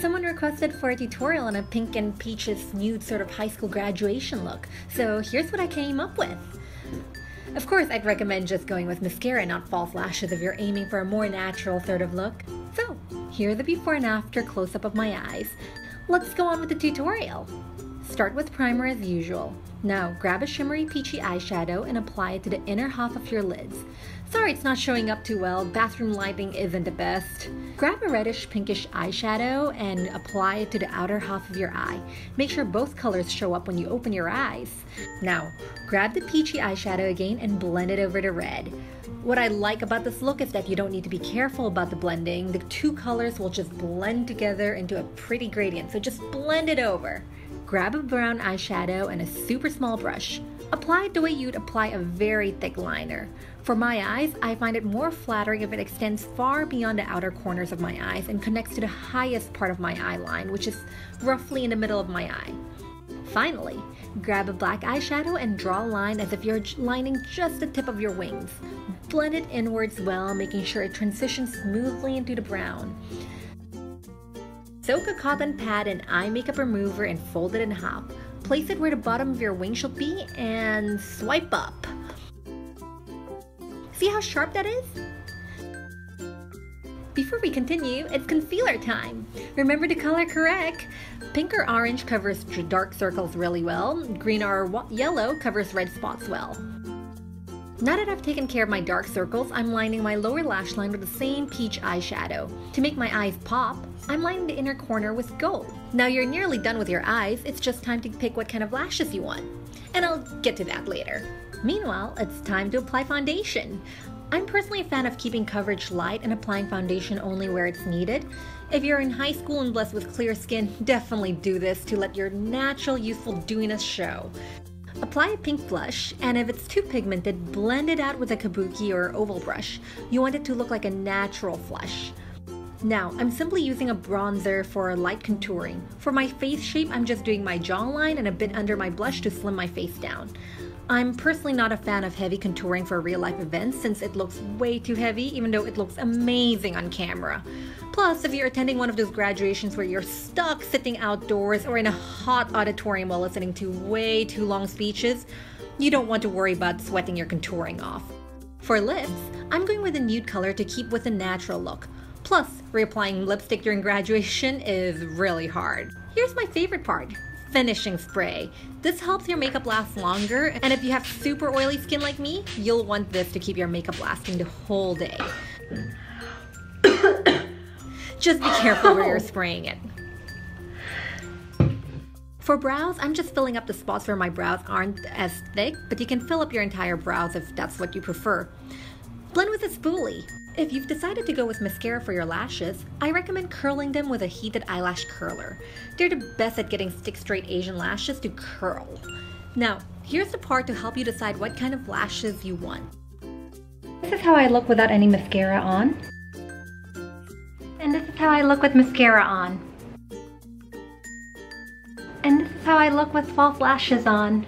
Someone requested for a tutorial on a pink and peaches nude sort of high school graduation look, so here's what I came up with. Of course, I'd recommend just going with mascara, not false lashes if you're aiming for a more natural sort of look. So, here are the before and after close-up of my eyes. Let's go on with the tutorial. Start with primer as usual. Now, grab a shimmery peachy eyeshadow and apply it to the inner half of your lids. Sorry it's not showing up too well, bathroom lighting isn't the best. Grab a reddish pinkish eyeshadow and apply it to the outer half of your eye. Make sure both colors show up when you open your eyes. Now, grab the peachy eyeshadow again and blend it over the red. What I like about this look is that you don't need to be careful about the blending. The two colors will just blend together into a pretty gradient, so just blend it over. Grab a brown eyeshadow and a super small brush. Apply it the way you'd apply a very thick liner. For my eyes, I find it more flattering if it extends far beyond the outer corners of my eyes and connects to the highest part of my eye line, which is roughly in the middle of my eye. Finally, grab a black eyeshadow and draw a line as if you're lining just the tip of your wings. Blend it inwards well, making sure it transitions smoothly into the brown. Soak a cotton pad in eye makeup remover and fold it in half. Place it where the bottom of your wing should be and swipe up. See how sharp that is? Before we continue, it's concealer time. Remember to color correct. Pink or orange covers dark circles really well. Green or yellow covers red spots well. Now that I've taken care of my dark circles, I'm lining my lower lash line with the same peach eyeshadow. To make my eyes pop, I'm lining the inner corner with gold. Now you're nearly done with your eyes, it's just time to pick what kind of lashes you want. And I'll get to that later. Meanwhile, it's time to apply foundation. I'm personally a fan of keeping coverage light and applying foundation only where it's needed. If you're in high school and blessed with clear skin, definitely do this to let your natural youthful dewiness show. Apply a pink blush, and if it's too pigmented, blend it out with a kabuki or oval brush. You want it to look like a natural flush. Now, I'm simply using a bronzer for light contouring. For my face shape, I'm just doing my jawline and a bit under my blush to slim my face down. I'm personally not a fan of heavy contouring for real life events since it looks way too heavy, even though it looks amazing on camera. Plus, if you're attending one of those graduations where you're stuck sitting outdoors or in a hot auditorium while listening to way too long speeches, you don't want to worry about sweating your contouring off. For lips, I'm going with a nude color to keep with a natural look. Plus, reapplying lipstick during graduation is really hard. Here's my favorite part finishing spray. This helps your makeup last longer, and if you have super oily skin like me, you'll want this to keep your makeup lasting the whole day. Just be careful where you're spraying it. For brows, I'm just filling up the spots where my brows aren't as thick, but you can fill up your entire brows if that's what you prefer. Blend with a spoolie. If you've decided to go with mascara for your lashes, I recommend curling them with a heated eyelash curler. They're the best at getting stick straight Asian lashes to curl. Now, here's the part to help you decide what kind of lashes you want. This is how I look without any mascara on. And this is how I look with mascara on. And this is how I look with false lashes on.